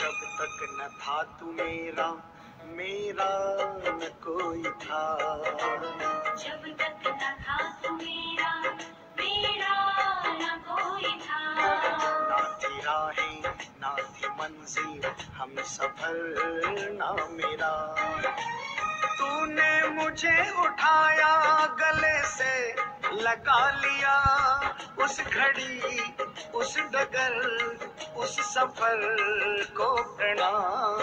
जब तक न था तू मेरा मेरा न कोई था। जब तक न था तू मेरा मेरा न कोई था। ना थी राहें ना थी मंजिल हम सफ़र ना मेरा। तूने मुझे उठाया गले से लगा लिया उस घड़ी उस डगर उस सफ़र को प्रणाम।